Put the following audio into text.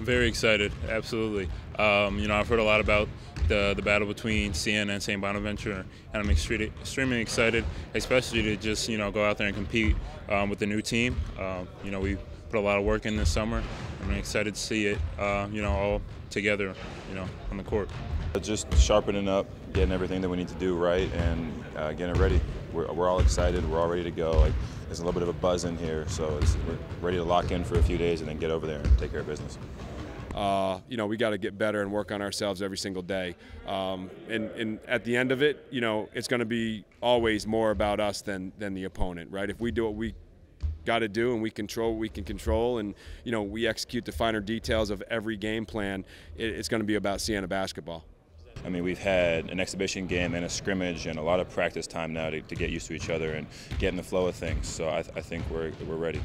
Very excited, absolutely. Um, you know, I've heard a lot about the, the battle between Siena and St. Bonaventure, and I'm extremely, extremely excited, especially to just, you know, go out there and compete um, with the new team. Um, you know, we put a lot of work in this summer. I'm excited to see it, uh, you know, all together, you know, on the court. Just sharpening up, getting everything that we need to do right, and uh, getting it ready. We're, we're, all excited. We're all ready to go. Like, there's a little bit of a buzz in here, so we're ready to lock in for a few days and then get over there and take care of business. Uh, you know, we got to get better and work on ourselves every single day. Um, and, and, at the end of it, you know, it's going to be always more about us than than the opponent, right? If we do what we got to do and we control what we can control and you know we execute the finer details of every game plan, it, it's going to be about Siena basketball. I mean, we've had an exhibition game and a scrimmage and a lot of practice time now to, to get used to each other and get in the flow of things. So I, I think we're, we're ready.